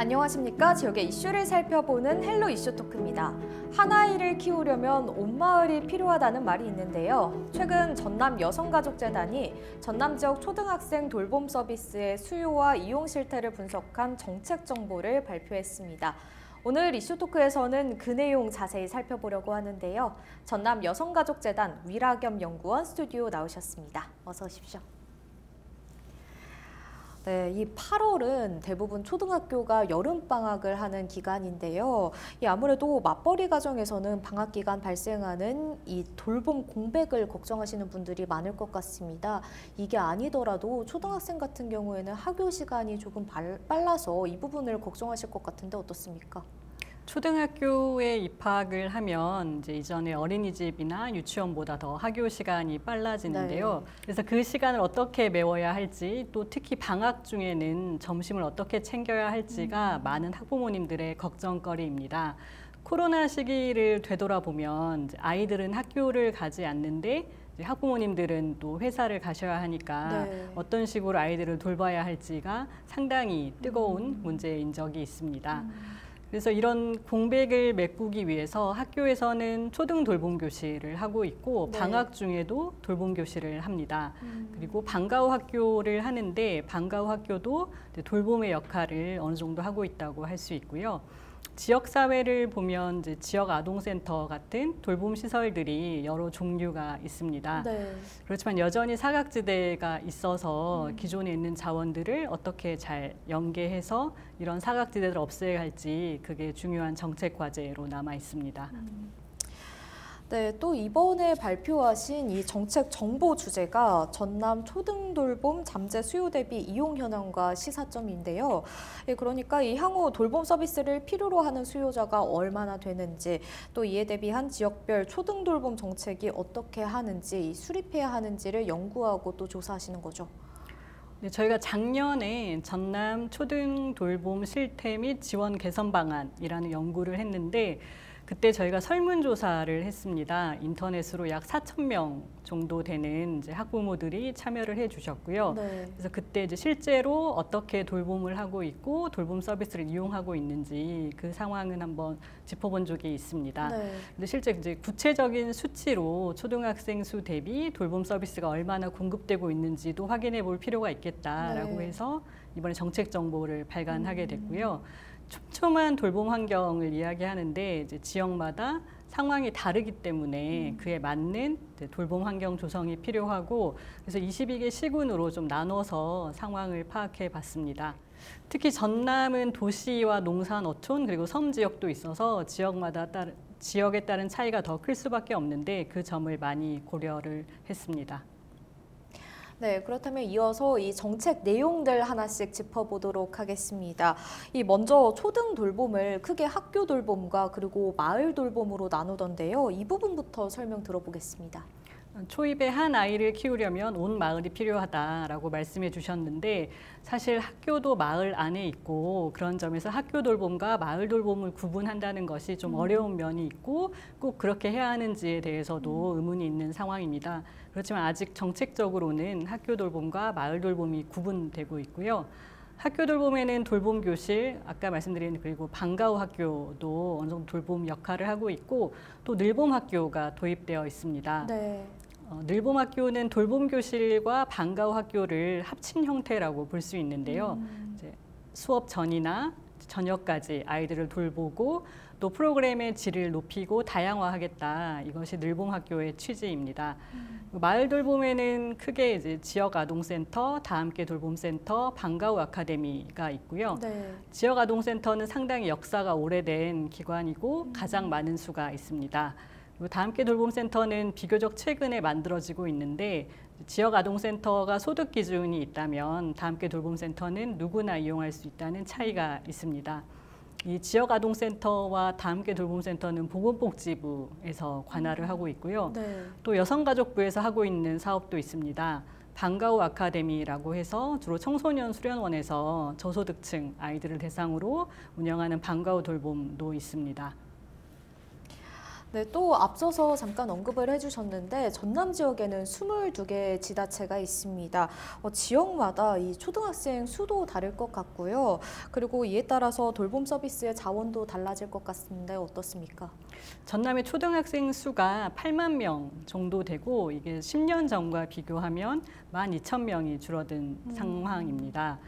안녕하십니까. 지역의 이슈를 살펴보는 헬로 이슈 토크입니다. 한 아이를 키우려면 온 마을이 필요하다는 말이 있는데요. 최근 전남 여성가족재단이 전남 지역 초등학생 돌봄 서비스의 수요와 이용 실태를 분석한 정책 정보를 발표했습니다. 오늘 이슈 토크에서는 그 내용 자세히 살펴보려고 하는데요. 전남 여성가족재단 위라겸 연구원 스튜디오 나오셨습니다. 어서 오십시오. 네, 이 8월은 대부분 초등학교가 여름 방학을 하는 기간인데요. 이 아무래도 맞벌이 가정에서는 방학 기간 발생하는 이 돌봄 공백을 걱정하시는 분들이 많을 것 같습니다. 이게 아니더라도 초등학생 같은 경우에는 학교 시간이 조금 빨라서 이 부분을 걱정하실 것 같은데 어떻습니까? 초등학교에 입학을 하면 이제 이전에 어린이집이나 유치원보다 더 학교 시간이 빨라지는데요. 네. 그래서 그 시간을 어떻게 메워야 할지 또 특히 방학 중에는 점심을 어떻게 챙겨야 할지가 음. 많은 학부모님들의 걱정거리입니다. 코로나 시기를 되돌아보면 아이들은 학교를 가지 않는데 학부모님들은 또 회사를 가셔야 하니까 네. 어떤 식으로 아이들을 돌봐야 할지가 상당히 뜨거운 음. 문제인 적이 있습니다. 음. 그래서 이런 공백을 메꾸기 위해서 학교에서는 초등 돌봄 교실을 하고 있고 네. 방학 중에도 돌봄 교실을 합니다. 음. 그리고 방과후 학교를 하는데 방과후 학교도 돌봄의 역할을 어느 정도 하고 있다고 할 수 있고요. 지역 사회를 보면 이제 지역 아동센터 같은 돌봄 시설들이 여러 종류가 있습니다. 네. 그렇지만 여전히 사각지대가 있어서 음. 기존에 있는 자원들을 어떻게 잘 연계해서 이런 사각지대를 없애야 할지 그게 중요한 정책 과제로 남아 있습니다. 음. 네, 또 이번에 발표하신 이 정책 정보 주제가 전남 초등돌봄 잠재 수요 대비 이용 현황과 시사점인데요. 예, 그러니까 이 향후 돌봄 서비스를 필요로 하는 수요자가 얼마나 되는지 또 이에 대비한 지역별 초등돌봄 정책이 어떻게 하는지 수립해야 하는지를 연구하고 또 조사하시는 거죠. 네, 저희가 작년에 전남 초등 돌봄 실태 및 지원 개선 방안이라는 연구를 했는데 그때 저희가 설문조사를 했습니다. 인터넷으로 약 4천 명 정도 되는 학부모들이 참여를 해주셨고요. 네. 그래서 그때 이제 실제로 어떻게 돌봄을 하고 있고 돌봄 서비스를 이용하고 있는지 그 상황은 한번 짚어본 적이 있습니다. 네. 근데 실제 이제 구체적인 수치로 초등학생 수 대비 돌봄 서비스가 얼마나 공급되고 있는지도 확인해 볼 필요가 있겠다라고 네. 해서 이번에 정책 정보를 발간하게 음. 됐고요. 음. 촘촘한 돌봄 환경을 이야기하는데 이제 지역마다 상황이 다르기 때문에 음. 그에 맞는 돌봄 환경 조성이 필요하고 그래서 22개 시군으로 좀 나눠서 상황을 파악해 봤습니다. 특히 전남은 도시와 농산, 어촌 그리고 섬 지역도 있어서 지역마다 따른, 지역에 따른 차이가 더 클 수밖에 없는데 그 점을 많이 고려를 했습니다. 네, 그렇다면 이어서 이 정책 내용들 하나씩 짚어보도록 하겠습니다. 이 먼저 초등 돌봄을 크게 학교 돌봄과 그리고 마을 돌봄으로 나누던데요. 이 부분부터 설명 들어보겠습니다. 초입의 한 아이를 키우려면 온 마을이 필요하다라고 말씀해 주셨는데 사실 학교도 마을 안에 있고 그런 점에서 학교 돌봄과 마을 돌봄을 구분한다는 것이 좀 음. 어려운 면이 있고 꼭 그렇게 해야 하는지에 대해서도 음. 의문이 있는 상황입니다. 그렇지만 아직 정책적으로는 학교 돌봄과 마을 돌봄이 구분되고 있고요. 학교 돌봄에는 돌봄 교실, 아까 말씀드린 그리고 방과후 학교도 어느 정도 돌봄 역할을 하고 있고 또 늘봄 학교가 도입되어 있습니다. 네. 어, 늘봄 학교는 돌봄 교실과 방과후 학교를 합친 형태라고 볼 수 있는데요. 음. 이제 수업 전이나 저녁까지 아이들을 돌보고 또 프로그램의 질을 높이고 다양화하겠다. 이것이 늘봄 학교의 취지입니다. 음. 마을 돌봄에는 크게 이제 지역 아동센터, 다함께 돌봄센터, 방과후 아카데미가 있고요. 네. 지역 아동센터는 상당히 역사가 오래된 기관이고 음. 가장 많은 수가 있습니다. 다함께 돌봄센터는 비교적 최근에 만들어지고 있는데 지역 아동센터가 소득 기준이 있다면 다함께 돌봄센터는 누구나 이용할 수 있다는 차이가 있습니다. 이 지역 아동센터와 다함께 돌봄센터는 보건복지부에서 관할을 하고 있고요. 네. 또 여성가족부에서 하고 있는 사업도 있습니다. 방과후 아카데미라고 해서 주로 청소년 수련원에서 저소득층 아이들을 대상으로 운영하는 방과후 돌봄도 있습니다. 네, 또 앞서서 잠깐 언급을 해주셨는데 전남 지역에는 22개의 지자체가 있습니다. 어, 지역마다 이 초등학생 수도 다를 것 같고요. 그리고 이에 따라서 돌봄 서비스의 자원도 달라질 것 같습니다. 어떻습니까? 전남의 초등학생 수가 8만 명 정도 되고 이게 10년 전과 비교하면 12,000명이 줄어든 음. 상황입니다.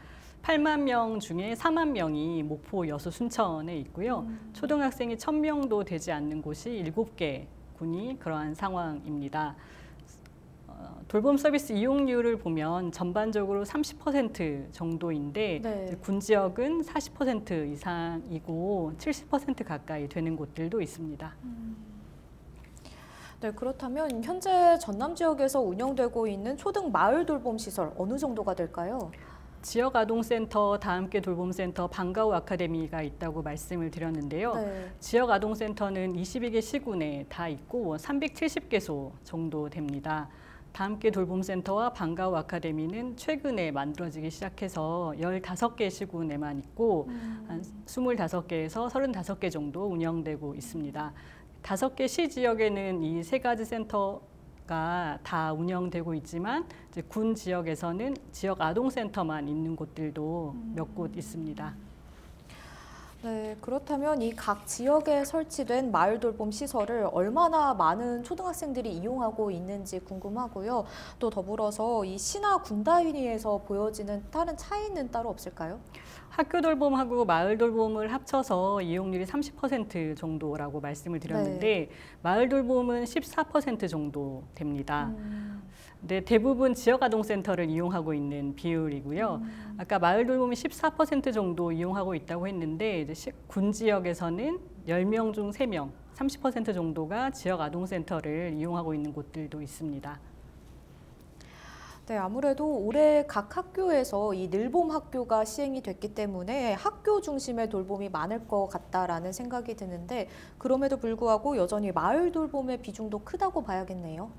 8만 명 중에 4만 명이 목포, 여수, 순천에 있고요. 음. 초등학생이 1,000명도 되지 않는 곳이 7개 군이 그러한 상황입니다. 어, 돌봄 서비스 이용률을 보면 전반적으로 30% 정도인데 네. 군 지역은 40% 이상이고 70% 가까이 되는 곳들도 있습니다. 네, 그렇다면 현재 전남 지역에서 운영되고 있는 초등 마을 돌봄 시설 어느 정도가 될까요? 지역 아동센터, 다함께 돌봄센터, 방과후 아카데미가 있다고 말씀을 드렸는데요. 네. 지역 아동센터는 22개 시군에 다 있고 370개소 정도 됩니다. 다함께 돌봄센터와 방과후 아카데미는 최근에 만들어지기 시작해서 15개 시군에만 있고 한 25개에서 35개 정도 운영되고 있습니다. 다섯 개 시 지역에는 이 세 가지 센터가 다 운영되고 있지만 군 지역에서는 지역 아동센터만 있는 곳들도 몇곳 있습니다. 네, 그렇다면 이 각 지역에 설치된 마을 돌봄 시설을 얼마나 많은 초등학생들이 이용하고 있는지 궁금하고요. 또 더불어서 이 시나 군 단위에서 보여지는 다른 차이는 따로 없을까요? 학교 돌봄하고 마을 돌봄을 합쳐서 이용률이 30% 정도라고 말씀을 드렸는데 마을 돌봄은 14% 정도 됩니다. 음, 네, 대부분 지역 아동센터를 이용하고 있는 비율이고요. 아까 마을 돌봄이 14% 정도 이용하고 있다고 했는데 이제 시- 군 지역에서는 10명 중 3명, 30% 정도가 지역 아동센터를 이용하고 있는 곳들도 있습니다. 네, 아무래도 올해 각 학교에서 이 늘봄 학교가 시행이 됐기 때문에 학교 중심의 돌봄이 많을 것 같다라는 생각이 드는데 그럼에도 불구하고 여전히 마을 돌봄의 비중도 크다고 봐야겠네요.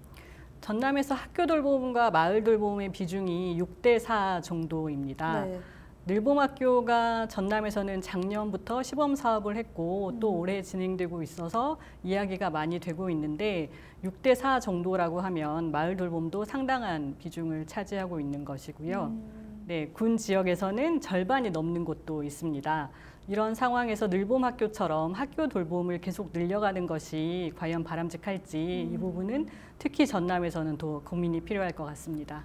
전남에서 학교 돌봄과 마을 돌봄의 비중이 6대 4 정도입니다. 네. 늘봄학교가 전남에서는 작년부터 시범 사업을 했고 또 음. 올해 진행되고 있어서 이야기가 많이 되고 있는데 6대 4 정도라고 하면 마을 돌봄도 상당한 비중을 차지하고 있는 것이고요. 음, 네, 군 지역에서는 절반이 넘는 곳도 있습니다. 이런 상황에서 늘봄 학교처럼 학교 돌봄을 계속 늘려가는 것이 과연 바람직할지 이 부분은 특히 전남에서는 더 고민이 필요할 것 같습니다.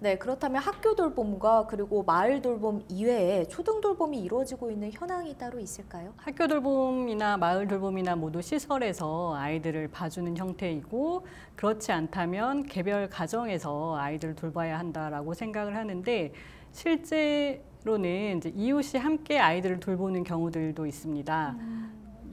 네, 그렇다면 학교 돌봄과 그리고 마을 돌봄 이외에 초등 돌봄이 이루어지고 있는 현황이 따로 있을까요? 학교 돌봄이나 마을 돌봄이나 모두 시설에서 아이들을 봐주는 형태이고 그렇지 않다면 개별 가정에서 아이들을 돌봐야 한다라고 생각을 하는데 실제로는 이제 이웃이 함께 아이들을 돌보는 경우들도 있습니다.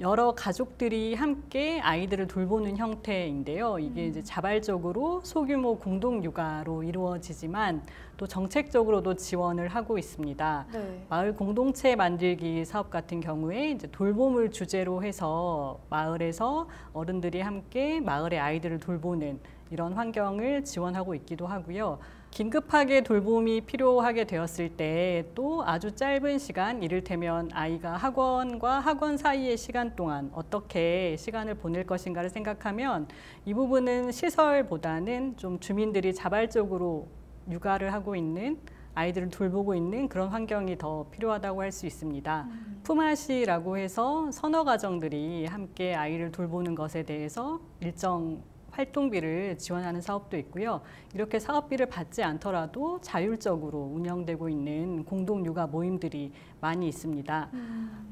여러 가족들이 함께 아이들을 돌보는 형태인데요. 이게 이제 자발적으로 소규모 공동 육아로 이루어지지만 또 정책적으로도 지원을 하고 있습니다. 네. 마을 공동체 만들기 사업 같은 경우에 이제 돌봄을 주제로 해서 마을에서 어른들이 함께 마을의 아이들을 돌보는 이런 환경을 지원하고 있기도 하고요. 긴급하게 돌봄이 필요하게 되었을 때 또 아주 짧은 시간, 이를테면 아이가 학원과 학원 사이의 시간 동안 어떻게 시간을 보낼 것인가를 생각하면 이 부분은 시설보다는 좀 주민들이 자발적으로 육아를 하고 있는 아이들을 돌보고 있는 그런 환경이 더 필요하다고 할 수 있습니다. 품앗이라고 해서 서너 가정들이 함께 아이를 돌보는 것에 대해서 일정 활동비를 지원하는 사업도 있고요. 이렇게 사업비를 받지 않더라도 자율적으로 운영되고 있는 공동 육아 모임들이 많이 있습니다.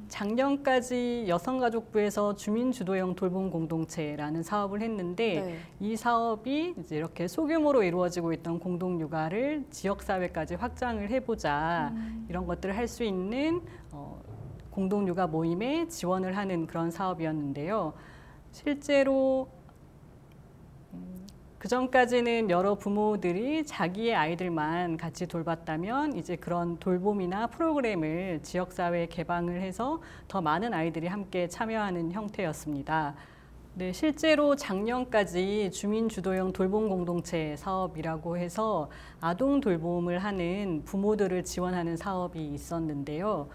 작년까지 여성가족부에서 주민주도형 돌봄 공동체라는 사업을 했는데 네. 이 사업이 이제 이렇게 소규모로 이루어지고 있던 공동 육아를 지역 사회까지 확장을 해보자 이런 것들을 할 수 있는 어, 공동 육아 모임에 지원을 하는 그런 사업이었는데요. 실제로 그 전까지는 여러 부모들이 자기의 아이들만 같이 돌봤다면 이제 그런 돌봄이나 프로그램을 지역사회에 개방을 해서 더 많은 아이들이 함께 참여하는 형태였습니다. 네, 실제로 작년까지 주민주도형 돌봄 공동체 사업이라고 해서 아동 돌봄을 하는 부모들을 지원하는 사업이 있었는데요.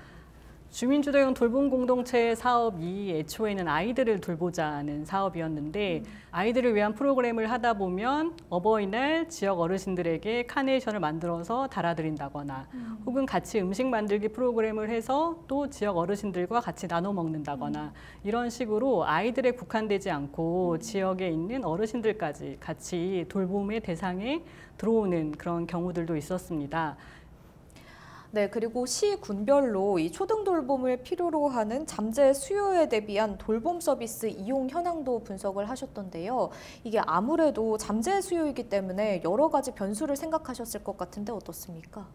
주민주도형 돌봄 공동체 사업이 애초에는 아이들을 돌보자는 사업이었는데 아이들을 위한 프로그램을 하다 보면 어버이날 지역 어르신들에게 카네이션을 만들어서 달아드린다거나 혹은 같이 음식 만들기 프로그램을 해서 또 지역 어르신들과 같이 나눠 먹는다거나 이런 식으로 아이들에 국한되지 않고 지역에 있는 어르신들까지 같이 돌봄의 대상에 들어오는 그런 경우들도 있었습니다. 네, 그리고 시 군별로 이 초등 돌봄을 필요로 하는 잠재 수요에 대비한 돌봄 서비스 이용 현황도 분석을 하셨던데요. 이게 아무래도 잠재 수요이기 때문에 여러 가지 변수를 생각하셨을 것 같은데 어떻습니까?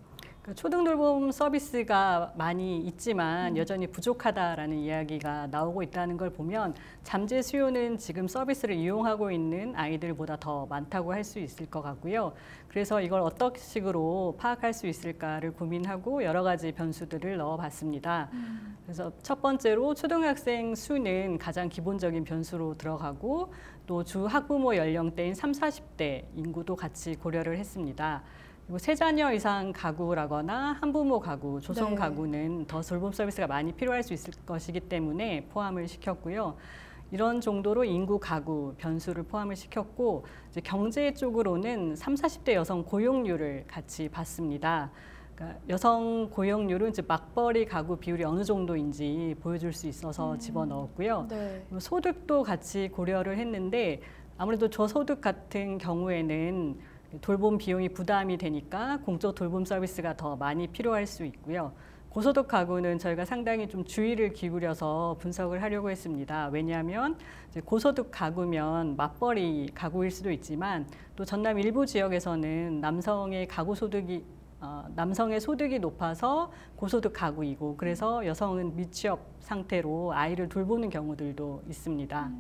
그 초등 돌봄 서비스가 많이 있지만 여전히 부족하다라는 이야기가 나오고 있다는 걸 보면 잠재 수요는 지금 서비스를 이용하고 있는 아이들보다 더 많다고 할 수 있을 것 같고요. 그래서 이걸 어떤 식으로 파악할 수 있을까를 고민하고 여러 가지 변수들을 넣어봤습니다. 그래서 첫 번째로 초등학생 수는 가장 기본적인 변수로 들어가고 또 주 학부모 연령대인 3, 40대 인구도 같이 고려를 했습니다. 그리고 세 자녀 이상 가구라거나 한부모 가구, 조성 네. 가구는 더 돌봄 서비스가 많이 필요할 수 있을 것이기 때문에 포함을 시켰고요. 이런 정도로 인구 가구 변수를 포함을 시켰고 경제 쪽으로는 3, 40대 여성 고용률을 같이 봤습니다. 그러니까 여성 고용률은 이제 맞벌이 가구 비율이 어느 정도인지 보여줄 수 있어서 집어넣었고요. 네. 소득도 같이 고려를 했는데 아무래도 저소득 같은 경우에는 돌봄 비용이 부담이 되니까 공적 돌봄 서비스가 더 많이 필요할 수 있고요. 고소득 가구는 저희가 상당히 좀 주의를 기울여서 분석을 하려고 했습니다. 왜냐하면 고소득 가구면 맞벌이 가구일 수도 있지만 또 전남 일부 지역에서는 남성의 가구 소득이 어, 남성의 소득이 높아서 고소득 가구이고 그래서 여성은 미취업 상태로 아이를 돌보는 경우들도 있습니다.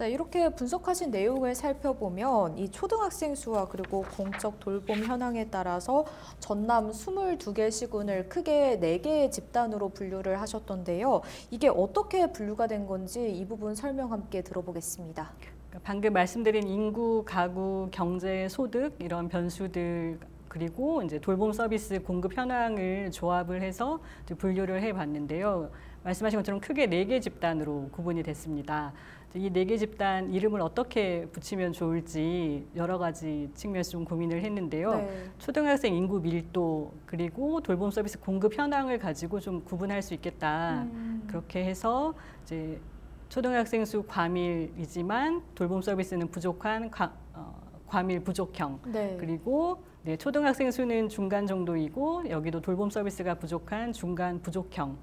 네, 이렇게 분석하신 내용을 살펴보면 이 초등학생 수와 그리고 공적 돌봄 현황에 따라서 전남 22개 시군을 크게 4개의 집단으로 분류를 하셨던데요. 이게 어떻게 분류가 된 건지 이 부분 설명 함께 들어보겠습니다. 그러니까 방금 말씀드린 인구, 가구, 경제, 소득 이런 변수들 그리고 이제 돌봄 서비스 공급 현황을 조합을 해서 분류를 해봤는데요. 말씀하신 것처럼 크게 네 개 집단으로 구분이 됐습니다. 이 네 개 집단 이름을 어떻게 붙이면 좋을지 여러 가지 측면에서 좀 고민을 했는데요. 네. 초등학생 인구 밀도 그리고 돌봄 서비스 공급 현황을 가지고 좀 구분할 수 있겠다. 음. 그렇게 해서 이제 초등학생 수 과밀이지만 돌봄 서비스는 부족한 과, 어, 과밀 부족형 네. 그리고 네, 초등학생 수는 중간 정도이고 여기도 돌봄 서비스가 부족한 중간 부족형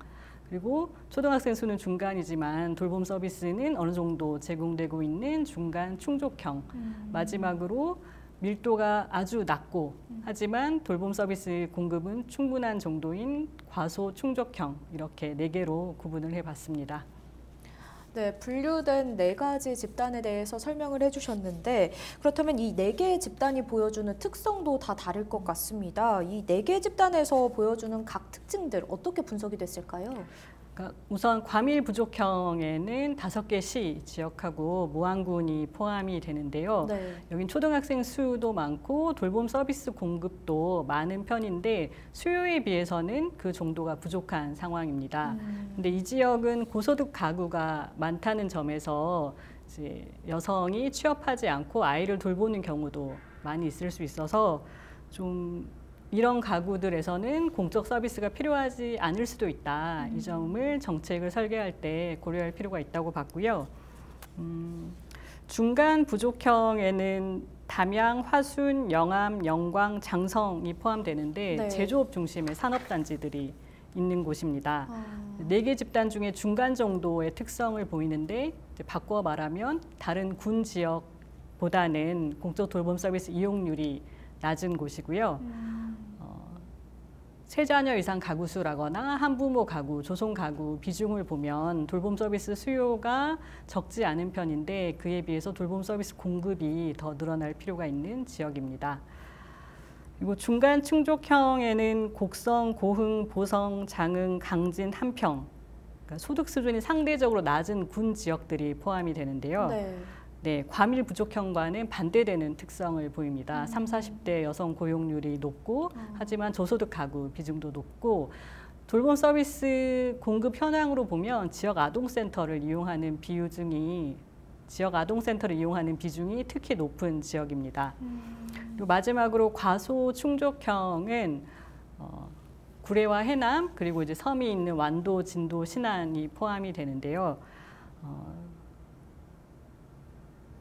그리고 초등학생 수는 중간이지만 돌봄 서비스는 어느 정도 제공되고 있는 중간 충족형 음. 마지막으로 밀도가 아주 낮고 하지만 돌봄 서비스 공급은 충분한 정도인 과소 충족형 이렇게 네 개로 구분을 해봤습니다. 네, 분류된 네 가지 집단에 대해서 설명을 해주셨는데 그렇다면 이 네 개의 집단이 보여주는 특성도 다 다를 것 같습니다. 이 네 개 집단에서 보여주는 각 특징들 어떻게 분석이 됐을까요? 그러니까 우선 과밀 부족형에는 다섯 개 시 지역하고 모항군이 포함이 되는데요. 네. 여긴 초등학생 수도 많고 돌봄 서비스 공급도 많은 편인데 수요에 비해서는 그 정도가 부족한 상황입니다. 음. 근데 이 지역은 고소득 가구가 많다는 점에서 이제 여성이 취업하지 않고 아이를 돌보는 경우도 많이 있을 수 있어서 좀 이런 가구들에서는 공적 서비스가 필요하지 않을 수도 있다. 이 점을 정책을 설계할 때 고려할 필요가 있다고 봤고요. 음, 중간 부족형에는 담양, 화순, 영암, 영광, 장성이 포함되는데 네. 제조업 중심의 산업단지들이 있는 곳입니다. 아, 네개 집단 중에 중간 정도의 특성을 보이는데 바꿔 말하면 다른 군 지역보다는 공적 돌봄 서비스 이용률이 낮은 곳이고요. 어, 세 자녀 이상 가구 수라거나 한부모 가구, 조성 가구 비중을 보면 돌봄 서비스 수요가 적지 않은 편인데 그에 비해서 돌봄 서비스 공급이 더 늘어날 필요가 있는 지역입니다. 그리고 중간 충족형에는 곡성, 고흥, 보성, 장흥, 강진, 한평 그러니까 소득 수준이 상대적으로 낮은 군 지역들이 포함이 되는데요. 네. 네, 과밀 부족형과는 반대되는 특성을 보입니다. 삼, 사십 대 여성 고용률이 높고 하지만 저소득 가구 비중도 높고 돌봄 서비스 공급 현황으로 보면 지역 아동센터를 이용하는 비중이 지역 아동센터를 이용하는 비중이 특히 높은 지역입니다. 그리고 마지막으로 과소 충족형은 어, 구례와 해남 그리고 이제 섬이 있는 완도, 진도, 신안이 포함이 되는데요. 어,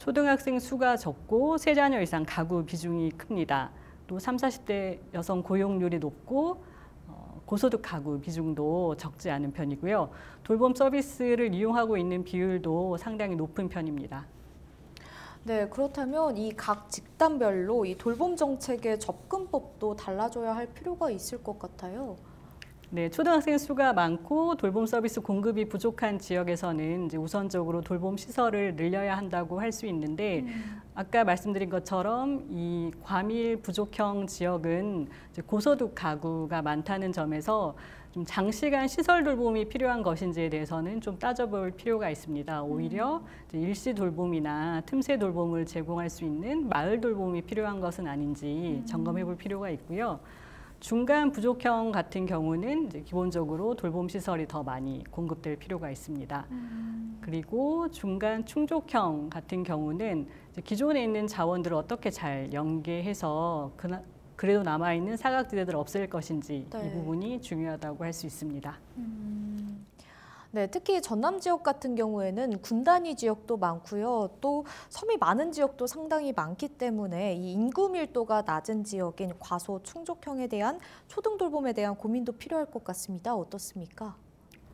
초등학생 수가 적고 세 자녀 이상 가구 비중이 큽니다. 또 3, 40대 여성 고용률이 높고 어, 고소득 가구 비중도 적지 않은 편이고요. 돌봄 서비스를 이용하고 있는 비율도 상당히 높은 편입니다. 네, 그렇다면 이 각 집단별로 이 돌봄 정책의 접근법도 달라져야 할 필요가 있을 것 같아요. 네, 초등학생 수가 많고 돌봄 서비스 공급이 부족한 지역에서는 이제 우선적으로 돌봄 시설을 늘려야 한다고 할 수 있는데 아까 말씀드린 것처럼 이 과밀 부족형 지역은 고소득 가구가 많다는 점에서 좀 장시간 시설 돌봄이 필요한 것인지에 대해서는 좀 따져볼 필요가 있습니다. 오히려 이제 일시 돌봄이나 틈새 돌봄을 제공할 수 있는 마을 돌봄이 필요한 것은 아닌지 점검해 볼 필요가 있고요. 중간 부족형 같은 경우는 기본적으로 돌봄 시설이 더 많이 공급될 필요가 있습니다. 그리고 중간 충족형 같은 경우는 기존에 있는 자원들을 어떻게 잘 연계해서 그나, 그래도 남아 있는 사각지대들을 없앨 것인지 네. 이 부분이 중요하다고 할 수 있습니다. 네, 특히 전남 지역 같은 경우에는 군단위 지역도 많고요. 또 섬이 많은 지역도 상당히 많기 때문에 이 인구 밀도가 낮은 지역인 과소 충족형에 대한 초등 돌봄에 대한 고민도 필요할 것 같습니다. 어떻습니까?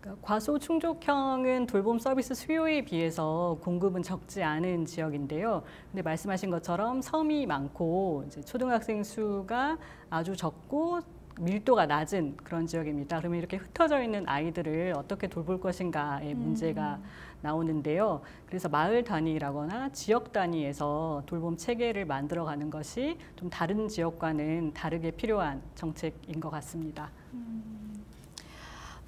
그러니까 과소 충족형은 돌봄 서비스 수요에 비해서 공급은 적지 않은 지역인데요. 근데 말씀하신 것처럼 섬이 많고 이제 초등학생 수가 아주 적고 밀도가 낮은 그런 지역입니다. 그러면 이렇게 흩어져 있는 아이들을 어떻게 돌볼 것인가의 문제가 나오는데요. 그래서 마을 단위라거나 지역 단위에서 돌봄 체계를 만들어가는 것이 좀 다른 지역과는 다르게 필요한 정책인 것 같습니다.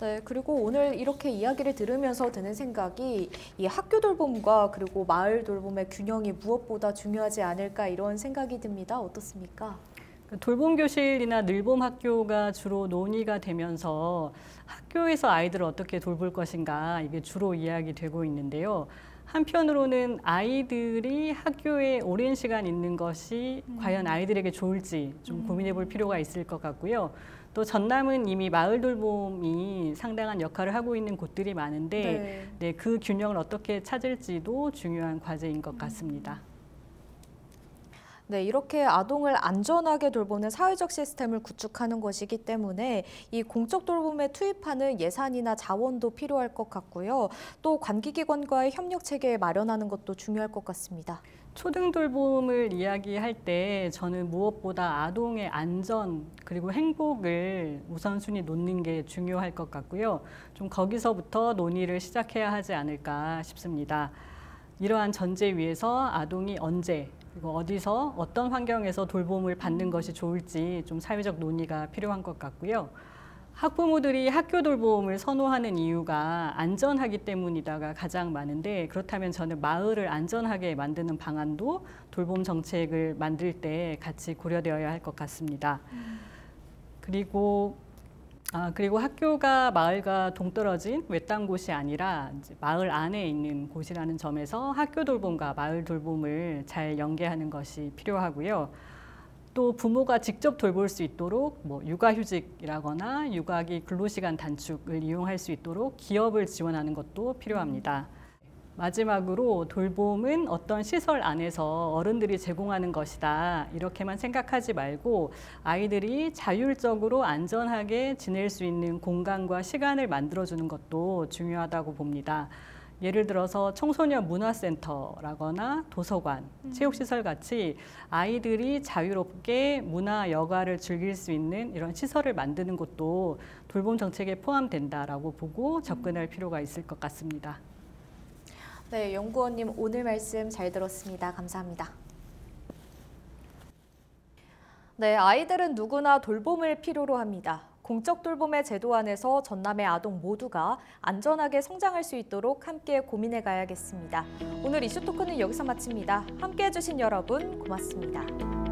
네, 그리고 오늘 이렇게 이야기를 들으면서 드는 생각이 이 학교 돌봄과 그리고 마을 돌봄의 균형이 무엇보다 중요하지 않을까 이런 생각이 듭니다. 어떻습니까? 그 돌봄 교실이나 늘봄 학교가 주로 논의가 되면서 학교에서 아이들을 어떻게 돌볼 것인가 이게 주로 이야기되고 있는데요. 한편으로는 아이들이 학교에 오랜 시간 있는 것이 과연 아이들에게 좋을지 좀 고민해 볼 필요가 있을 것 같고요. 또 전남은 이미 마을 돌봄이 상당한 역할을 하고 있는 곳들이 많은데 네. 네, 그 균형을 어떻게 찾을지도 중요한 과제인 것 같습니다. 네, 이렇게 아동을 안전하게 돌보는 사회적 시스템을 구축하는 것이기 때문에 이 공적 돌봄에 투입하는 예산이나 자원도 필요할 것 같고요. 또 관계기관과의 협력 체계 마련하는 것도 중요할 것 같습니다. 초등 돌봄을 이야기할 때 저는 무엇보다 아동의 안전 그리고 행복을 우선순위 놓는 게 중요할 것 같고요. 좀 거기서부터 논의를 시작해야 하지 않을까 싶습니다. 이러한 전제 위에서 아동이 언제 어디서 어떤 환경에서 돌봄을 받는 것이 좋을지 좀 사회적 논의가 필요한 것 같고요. 학부모들이 학교 돌봄을 선호하는 이유가 안전하기 때문이다가 가장 많은데 그렇다면 저는 마을을 안전하게 만드는 방안도 돌봄 정책을 만들 때 같이 고려되어야 할 것 같습니다. 그리고 아, 그리고 학교가 마을과 동떨어진 외딴 곳이 아니라 마을 안에 있는 곳이라는 점에서 학교 돌봄과 마을 돌봄을 잘 연계하는 것이 필요하고요. 또 부모가 직접 돌볼 수 있도록 뭐 육아휴직이라거나 육아기 근로시간 단축을 이용할 수 있도록 기업을 지원하는 것도 필요합니다. 마지막으로 돌봄은 어떤 시설 안에서 어른들이 제공하는 것이다. 이렇게만 생각하지 말고 아이들이 자율적으로 안전하게 지낼 수 있는 공간과 시간을 만들어주는 것도 중요하다고 봅니다. 예를 들어서 청소년 문화센터라거나 도서관, 체육시설 같이 아이들이 자유롭게 문화 여가를 즐길 수 있는 이런 시설을 만드는 것도 돌봄 정책에 포함된다라고 보고 접근할 필요가 있을 것 같습니다. 네, 연구원님 오늘 말씀 잘 들었습니다. 감사합니다. 네, 아이들은 누구나 돌봄을 필요로 합니다. 공적 돌봄의 제도 안에서 전남의 아동 모두가 안전하게 성장할 수 있도록 함께 고민해 가야겠습니다. 오늘 이슈 토크는 여기서 마칩니다. 함께 해주신 여러분 고맙습니다.